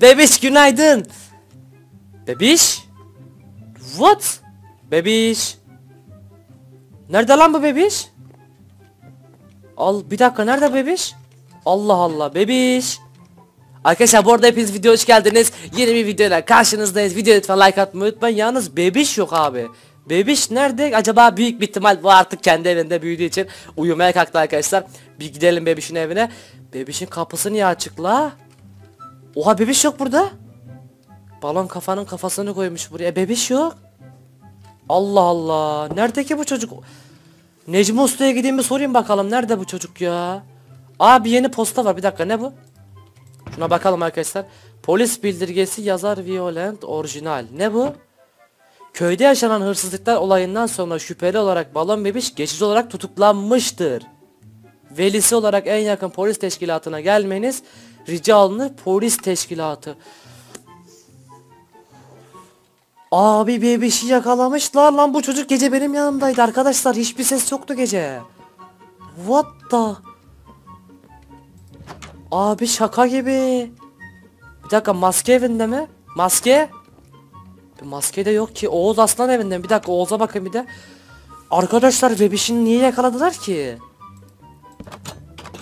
Bebiş günaydın. Bebiş? What? Bebiş. Nerede lan bu bebiş? Al bir dakika nerede bebiş? Allah Allah bebiş. Arkadaşlar bu arada hepiniz video hoş geldiniz. Yeni bir videoyla karşınızdayız. Video lütfen like atmayı unutmayın. Yalnız bebiş yok abi. Bebiş nerede? Acaba büyük bir ihtimal bu artık kendi evinde büyüdüğü için uyumaya kalktı arkadaşlar. Bir gidelim bebişin evine. Bebişin kapısı niye açık la? Oha bebiş yok burada. Balon kafanın kafasını koymuş buraya. Bebiş yok. Allah Allah. Nerede ki bu çocuk? Necmi Usta'ya gideyim bir sorayım bakalım. Nerede bu çocuk ya? Abi yeni posta var. Bir dakika ne bu? Şuna bakalım arkadaşlar. Polis bildirgesi yazar violent orijinal. Ne bu? Köyde yaşanan hırsızlıklar olayından sonra şüpheli olarak balon bebiş geçici olarak tutuklanmıştır. Velisi olarak en yakın polis teşkilatına gelmeniz rica alınır polis teşkilatı. Abi bebişi yakalamışlar lan bu çocuk gece benim yanımdaydı arkadaşlar hiçbir ses yoktu gece. What the? Abi şaka gibi. Bir dakika maske evinde mi? Maske? Bir maske de yok ki. Oğuz Aslan evinde mi? Bir dakika Oğuz'a bakın bir de. Arkadaşlar bebişini niye yakaladılar ki?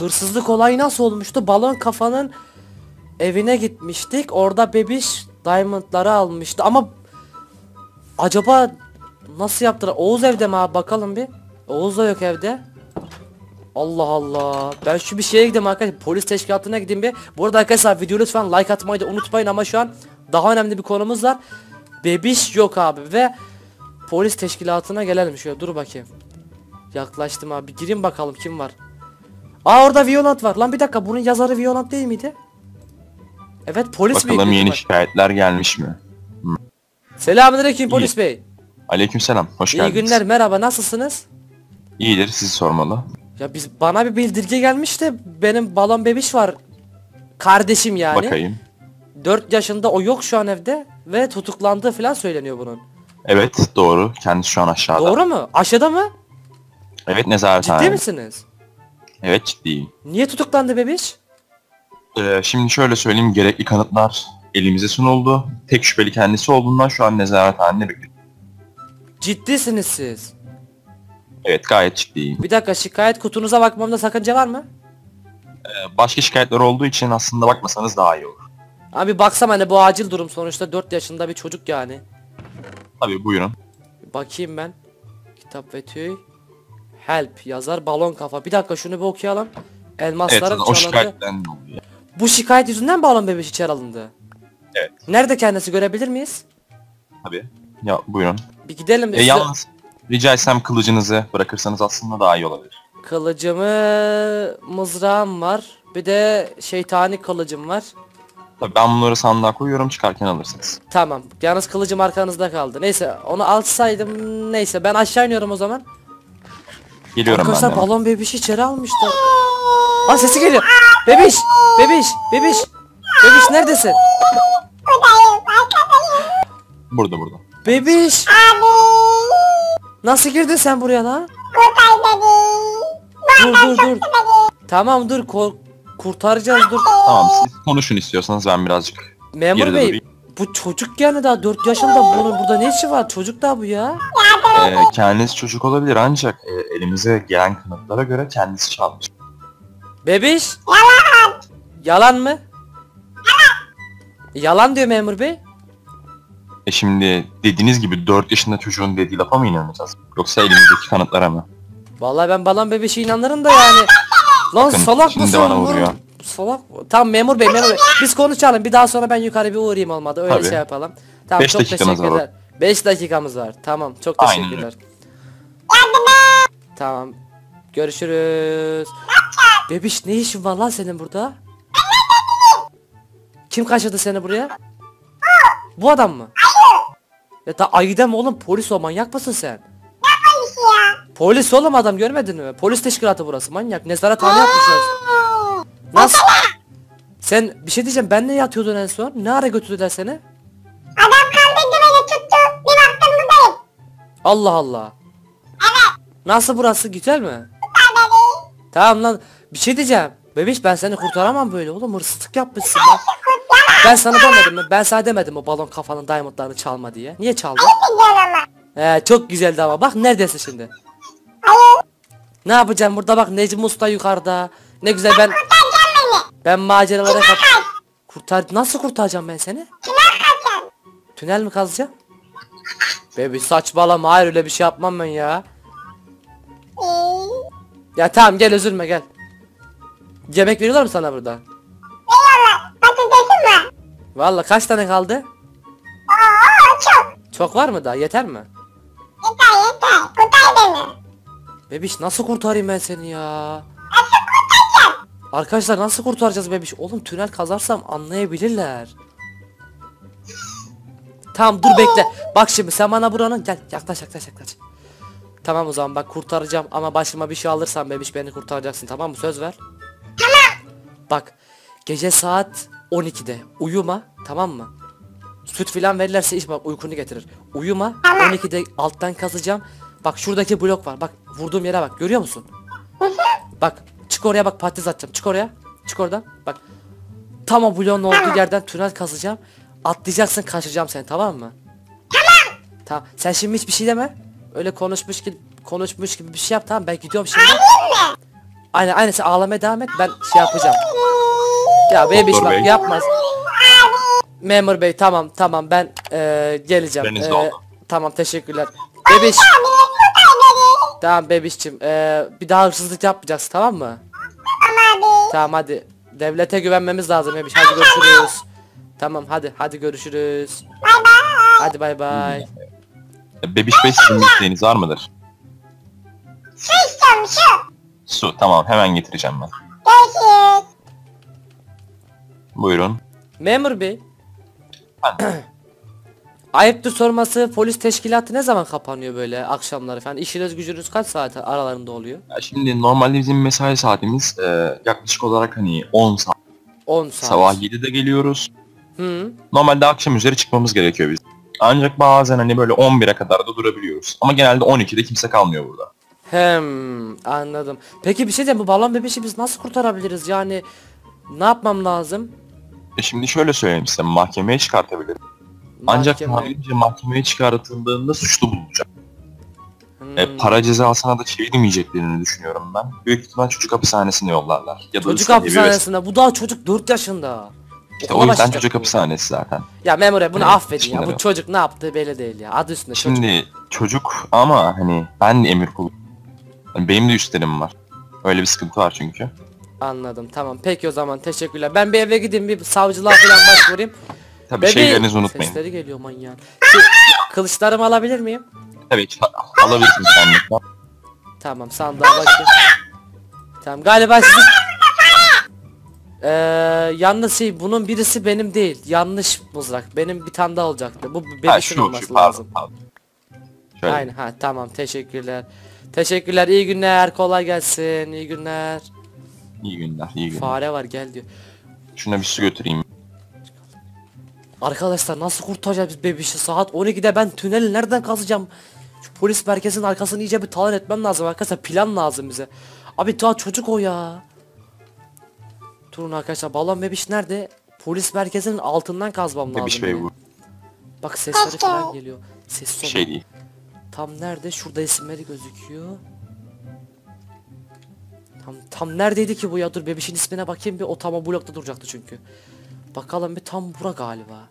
Hırsızlık olayı nasıl olmuştu? Balon kafanın evine gitmiştik. Orada bebiş diamondları almıştı ama acaba nasıl yaptılar? Oğuz evde mi abi? Bakalım bir. Oğuz da yok evde. Allah Allah. Ben şu bir şeye gideyim arkadaşlar. Polis teşkilatına gideyim bir. Bu arada arkadaşlar video lütfen like atmayı da unutmayın ama şu an daha önemli bir konumuz var. Bebiş yok abi ve polis teşkilatına gelelim şöyle dur bakayım. Yaklaştım abi. Gireyim bakalım kim var. Aa orada Violant var. Lan bir dakika bunun yazarı Violant değil miydi? Evet polis Bakalım miydi? yeni Bak- şikayetler gelmiş mi? Selamünaleyküm polis bey. Aleykümselam. Hoş İyi geldiniz. günler merhaba nasılsınız? İyidir sizi sormalı. Ya biz bana bir bildirge gelmiş de benim balon bebiş var. Kardeşim yani. Bakayım. 4 yaşında o yok şu an evde ve tutuklandığı falan söyleniyor bunun. Evet doğru. Kendisi şu an aşağıda. Doğru mu? Aşağıda mı? Evet nezarethane. Ciddi misiniz? Evet ciddiyim. Niye tutuklandı bebiş? Ee, şimdi şöyle söyleyeyim. Gerekli kanıtlar elimize sunuldu. Tek şüpheli kendisi olduğundan şu an nezarethanede bekliyor. Ciddisiniz siz. Evet gayet ciddiyim. Bir dakika şikayet kutunuza bakmamda sakınca var mı? Ee, başka şikayetler olduğu için aslında bakmasanız daha iyi olur. Abi baksam hani bu acil durum sonuçta 4 yaşında bir çocuk yani. Tabii buyurun. Bakayım ben. Kitap ve tüy. Help yazar balon kafa. Bir dakika şunu bir okuyalım. Evet Elmaslarım o çalındı. Bu şikayet yüzünden balon bebiş içeri alındı. Evet. Nerede kendisi görebilir miyiz? Tabii. Ya buyurun. Bir gidelim. E, Size- yalnız rica etsem kılıcınızı bırakırsanız aslında daha iyi olabilir. Kılıcımı mızrağım var. Bir de şeytani kılıcım var. Tabii ben bunları sandığa koyuyorum çıkarken alırsınız. Tamam. Yalnız kılıcım arkanızda kaldı. Neyse onu alsaydım neyse ben aşağı iniyorum o zaman. Geliyorum ben Arkadaşlar balon bebiş içeri almışlar. Aa sesi geliyor. Bebiş, bebiş, bebiş. Bebiş neredesin? Burada burada. Bebiş. Nasıl girdin sen buraya lan? Dur dur dur. Tamam dur kurtaracağız dur. Tamam siz konuşun istiyorsanız ben birazcık Memur bey durayım. bu çocuk yani daha 4 yaşında bunun burada ne işi var? Çocuk da bu ya. Ee, kendisi çocuk olabilir ancak e, elimize gelen kanıtlara göre kendisi çalmış. Bebiş. Yalan. Yalan mı? Yalan diyor memur bey. E şimdi dediğiniz gibi 4 yaşında çocuğun dediği lafa mı inanacağız? Yoksa elimizdeki kanıtlara mı? Vallahi ben balon bebişe inanırım da yani. Lan Bakın, salak şimdi mısın? bana lan? vuruyor. Salak. Tamam memur bey memur bey. Biz konuşalım bir daha sonra ben yukarı bir uğrayayım olmadı öyle Tabii. şey yapalım. Tamam Beş çok dakikanız var. teşekkürler. 5 dakikamız var. Tamam çok Aynen teşekkürler. Tamam. Görüşürüz. Bebiş ne işin var lan senin burada? Kim kaçırdı seni buraya? Bu adam mı? Ya da ayıda mı oğlum polis o manyak mısın sen? Polis oğlum adam görmedin mi? Polis teşkilatı burası manyak. Nezarethane yapmışlar. Nasıl? Sen bir şey diyeceğim ben ne yatıyordun en son? Ne ara götürdüler seni? Allah Allah. Nasıl burası güzel mi? Tamam lan bir şey diyeceğim. Bebiş ben seni kurtaramam böyle oğlum hırsızlık yapmışsın yalan. Ben sana demedim mi? Ben sana demedim mi balon kafanın diamondlarını çalma diye. Niye çaldın? He çok güzeldi ama bak neredesin şimdi? Ne yapacağım burada bak Necmi Usta yukarıda. Ne güzel ben ben maceralara kurtar nasıl kurtaracağım ben seni? Tünel kaçın. Tünel mi kazacağım? Bebi saçmalama hayır öyle bir şey yapmam ben ya. Ya tamam gel üzülme gel. Yemek veriyorlar mı sana burada? var. Vallahi kaç tane kaldı? Oo çok. Çok var mı daha yeter mi? Yeter yeter. Kurtar beni. Bebiş nasıl kurtarayım ben seni ya? Arkadaşlar nasıl kurtaracağız bebiş? Oğlum tünel kazarsam anlayabilirler. Tamam dur bekle. Bak şimdi sen bana buranın gel yaklaş yaklaş yaklaş. Tamam o zaman bak kurtaracağım ama başıma bir şey alırsan bebiş beni kurtaracaksın tamam mı? Söz ver. Bak gece saat 12'de uyuma tamam mı? Süt filan verirlerse iç bak uykunu getirir. Uyuma 12'de alttan kazacağım. Bak şuradaki blok var. Bak vurduğum yere bak. Görüyor musun? bak çık oraya bak patates atacağım. Çık oraya. Çık oradan. Bak. Tam o bloğun olduğu yerden tünel kazacağım. Atlayacaksın kaçıracağım seni tamam mı? Tamam. Tamam. Sen şimdi hiçbir şey deme. Öyle konuşmuş gibi konuşmuş gibi bir şey yap tamam ben gidiyorum şimdi. Aynen aynen sen ağlamaya devam et ben şey yapacağım. Ya bebiş Doktor bak bey. yapmaz. Memur bey tamam tamam ben eee, geleceğim. Süreniz Eee, doldu. tamam teşekkürler. Bebiş. Tamam bebişçim eee, bir daha hırsızlık yapmayacaksın tamam mı? Ama abi. Tamam hadi. Devlete güvenmemiz lazım bebiş. Hadi görüşürüz. Tamam hadi hadi görüşürüz. Bay bay. Hadi bay bay. Bebiş Bey sizin isteğiniz var mıdır? Su istiyorum su. Su tamam hemen getireceğim ben. Görüşürüz. Buyurun. Memur bey. Ayıptır sorması polis teşkilatı ne zaman kapanıyor böyle akşamları falan? İşiniz gücünüz kaç saat aralarında oluyor? Ya şimdi normalde bizim mesai saatimiz e, yaklaşık olarak hani 10 saat. 10 saat. Sabah 7'de geliyoruz. Hı. Normalde akşam üzeri çıkmamız gerekiyor biz. Ancak bazen hani böyle 11'e kadar da durabiliyoruz. Ama genelde 12'de kimse kalmıyor burada. Hem anladım. Peki bir şey diyeyim bu balon bebişi biz nasıl kurtarabiliriz? Yani ne yapmam lazım? E şimdi şöyle söyleyeyim size mahkemeye çıkartabilirim. Ancak Mahkeme- mahkemece mahkemeye çıkartıldığında suçlu bulunacak. Hmm. E, para cezasına da çevirmeyeceklerini düşünüyorum ben. Büyük ihtimal çocuk hapishanesine yollarlar. Ya da Çocuk vesaire. hapishanesinde. Bu daha çocuk 4 yaşında. İşte o yüzden çocuk hapishanesi zaten. Ya memure bunu Evet, affedin ya. Bu çocuk ne yaptığı belli değil ya. Adı üstünde çocuk. Şimdi çocuk ama hani ben emir kulu. Hani benim de üstlerim var. Öyle bir sıkıntı var çünkü. Anladım tamam. Peki o zaman teşekkürler. Ben bir eve gideyim bir savcılığa falan başvurayım. Tabii Bebeğim- şeylerinizi unutmayın. Sesleri geliyor manyağın. Şu kılıçlarımı alabilir miyim? Tabii ki alabilirsiniz kendiniz. Tamam sandığa bakayım. Tamam galiba sizin... Ee, yalnız şey bunun birisi benim değil. Yanlış mızrak. Benim bir tane daha olacaktı. Bu bebişin şu olması şu pardon lazım. pardon. Şöyle. Aynen ha tamam teşekkürler. Teşekkürler iyi günler kolay gelsin iyi günler. İyi günler iyi günler. Fare var gel diyor. Şuna bir su götüreyim. Arkadaşlar nasıl kurtaracağız biz bebişi saat 12'de ben tüneli nereden kazacağım? Şu polis merkezinin arkasını iyice bir talan etmem lazım arkadaşlar plan lazım bize. Abi daha çocuk o ya. Durun arkadaşlar balon bebiş nerede? Polis merkezinin altından kazmam lazım. Bebiş Bey bu. Bak sesleri falan geliyor. Ses sonu. şey değil. Tam nerede? Şurada isimleri gözüküyor. Tam tam neredeydi ki bu ya? Dur bebişin ismine bakayım bir. O tam o blokta duracaktı çünkü. Bakalım bir tam bura galiba.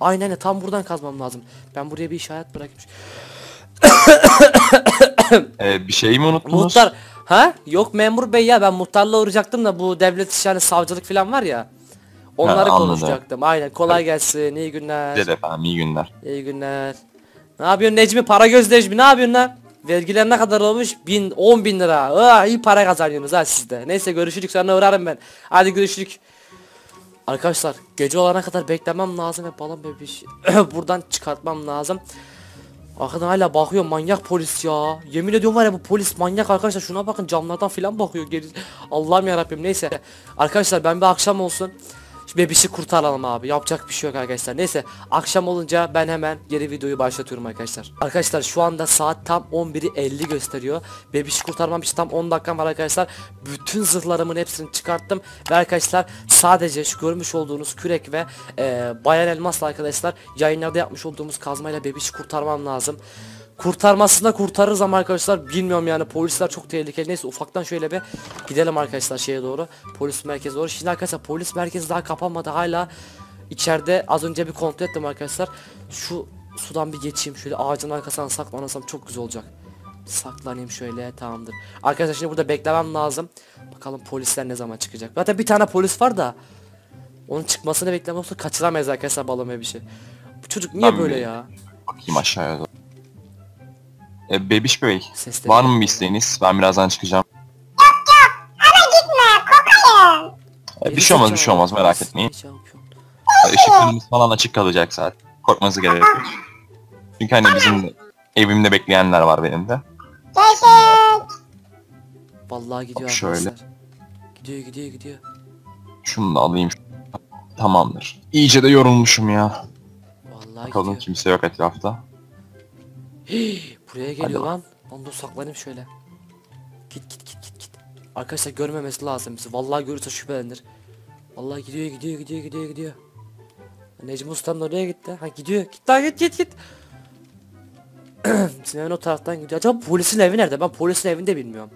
Aynen tam buradan kazmam lazım. Ben buraya bir işaret bırakmış. Ee, bir şey mi unuttunuz? Muhtar ha? Yok memur bey ya ben muhtarla uğrayacaktım da bu devlet işi yani savcılık falan var ya. Onları Ha, anladım. konuşacaktım. Aynen kolay gelsin. iyi günler. Size de efendim iyi günler. İyi günler. Ne yapıyorsun Necmi? Para göz Necmi ne yapıyorsun lan? Vergiler ne kadar olmuş? Bin, on bin lira. Aa, iyi para kazanıyorsunuz ha sizde. Neyse görüşürük sonra uğrarım ben. Hadi görüşürük. Arkadaşlar gece olana kadar beklemem lazım ve balon bebiş buradan çıkartmam lazım. Arkadan hala bakıyor manyak polis ya. Yemin ediyorum var ya bu polis manyak arkadaşlar şuna bakın camlardan filan bakıyor geri. Allah'ım ya Neyse. Arkadaşlar ben bir akşam olsun. Şu bebişi kurtaralım abi. Yapacak bir şey yok arkadaşlar. Neyse akşam olunca ben hemen geri videoyu başlatıyorum arkadaşlar. Arkadaşlar şu anda saat tam 11'i 50 gösteriyor. Bebişi kurtarmam için tam 10 dakikam var arkadaşlar. Bütün zırhlarımın hepsini çıkarttım. Ve arkadaşlar sadece şu görmüş olduğunuz kürek ve e, bayan elmasla arkadaşlar yayınlarda yapmış olduğumuz kazmayla bebişi kurtarmam lazım. Kurtarmasında kurtarırız ama arkadaşlar bilmiyorum yani polisler çok tehlikeli. Neyse ufaktan şöyle bir gidelim arkadaşlar şeye doğru. Polis merkezi doğru. Şimdi arkadaşlar polis merkezi daha kapanmadı hala. içeride az önce bir kontrol ettim arkadaşlar. Şu sudan bir geçeyim. Şöyle ağacın arkasına saklanırsam çok güzel olacak. Saklanayım şöyle tamamdır. Arkadaşlar şimdi burada beklemem lazım. Bakalım polisler ne zaman çıkacak. Zaten bir tane polis var da. Onun çıkmasını beklemem olsa kaçıramayız arkadaşlar balon bir şey. Bu çocuk niye Ben böyle bir- ya? Bakayım aşağıya doğru. E, Bebiş Bey, Sesleri- var mı bir isteğiniz? Ben birazdan çıkacağım. Gitme kokayım. E, bir şey olmaz, bir şey olmaz merak etmeyin. E, Işıklarımız falan açık kalacak zaten. Korkmanıza gerek yok. Çünkü hani bizim evimde bekleyenler var benim de. Görüşürüz. Vallahi gidiyor Bak şöyle. arkadaşlar. Gidiyor gidiyor gidiyor. Şunu da alayım. Tamamdır. İyice de yorulmuşum ya. Vallahi Bakalım gidiyor. kimse yok etrafta. Hii, buraya geliyor lan. Dur saklanayım şöyle. Git git git git git. Arkadaşlar görmemesi lazım bizi. Vallahi görürse şüphelenir. Vallahi gidiyor gidiyor gidiyor gidiyor gidiyor. Necmi Usta'nın oraya gitti. Ha gidiyor. Git lan git git git. evin o taraftan gidiyor. Acaba polisin evi nerede? Ben polisin evini de bilmiyorum.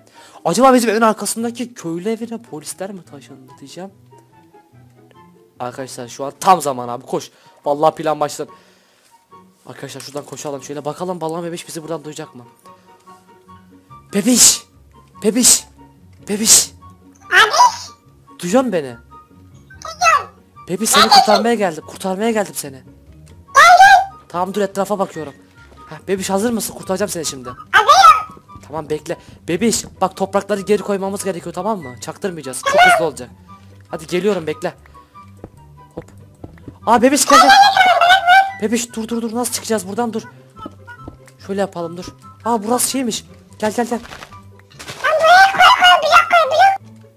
Acaba bizim evin arkasındaki köylü evine polisler mi taşındı diyeceğim. Arkadaşlar şu an tam zaman abi koş. Vallahi plan başladı. Arkadaşlar şuradan koşalım şöyle bakalım balon bebiş bizi buradan duyacak mı? Bebiş! Bebiş! Bebiş! Duyuyor musun beni? Bebiş seni kurtarmaya geldim. Kurtarmaya geldim seni. Tamam dur etrafa bakıyorum. Heh, bebiş hazır mısın? Kurtaracağım seni şimdi. Tamam bekle. Bebiş bak toprakları geri koymamız gerekiyor tamam mı? Çaktırmayacağız. Çok hızlı olacak. Hadi geliyorum bekle. Hop. Aa bebiş gel gel. Bebiş dur dur dur nasıl çıkacağız buradan dur. Şöyle yapalım dur. Aa burası şeymiş. Gel gel gel.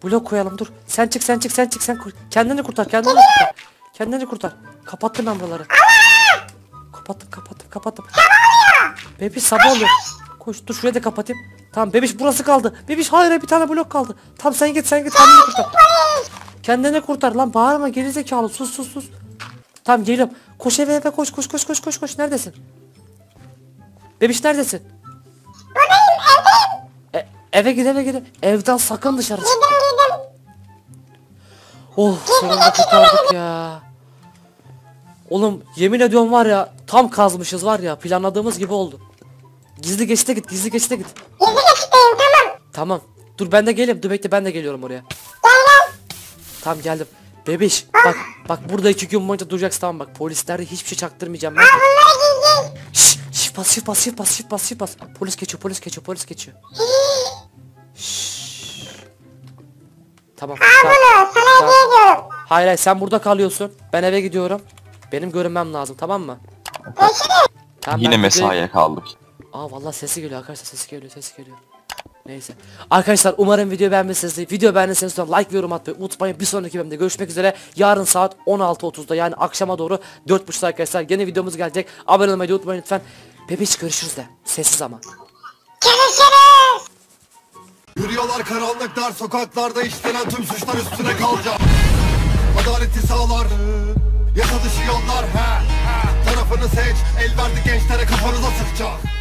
Blok koyalım dur. Sen çık sen çık sen çık sen kur. Kendini kurtar kendini kurtar. Kendini kurtar. Kapattım ben buraları. Kapattım kapattım kapattım. Bebiş sabah oluyor. Koş dur şurayı da kapatayım. Tamam bebiş burası kaldı. Bebiş hayır bir tane blok kaldı. Tamam sen git sen git kendini kurtar. Kendini kurtar lan bağırma gerizekalı sus sus sus. Tamam geliyorum. Koş eve eve koş koş koş koş koş koş neredesin? Bebiş neredesin? E, eve git eve git. Evden sakın dışarı çık. Oh sonunda kurtardık ya. Oğlum yemin ediyorum var ya tam kazmışız var ya planladığımız gibi oldu. Gizli geçte git gizli geçte git. Gizli geçitteyim tamam. Tamam. Dur ben de geleyim. Dur bekle ben de geliyorum oraya. Gel gel. Tamam geldim. Bebiş bak bak burada iki gün boyunca duracaksın tamam bak polislerde hiçbir şey çaktırmayacağım ben. Şşş şif bas şif bas şif bas şif bas şif bas. Polis geçiyor polis geçiyor polis geçiyor. Şşş. Tamam. tamam. Bunu sana Tamam. hediye ediyorum. Hayır hayır sen burada kalıyorsun. Ben eve gidiyorum. Benim görünmem lazım tamam mı? Tamam, Yine mesaiye kaldık. Aa vallahi sesi geliyor arkadaşlar sesi geliyor sesi geliyor. Neyse. Arkadaşlar umarım video beğenmişsiniz. Video beğendiyseniz lütfen like ve yorum atmayı unutmayın. Bir sonraki bölümde görüşmek üzere. Yarın saat 16.30'da yani akşama doğru 4.30'da arkadaşlar yeni videomuz gelecek. Abone olmayı unutmayın lütfen. Bebeş görüşürüz de. Sessiz ama. Görüşürüz. Yürüyorlar karanlık dar sokaklarda işlenen tüm suçlar üstüne kalacak Adaleti sağlar Yasa dışı yollar he, he. Tarafını seç El verdi gençlere kafanıza sıkacak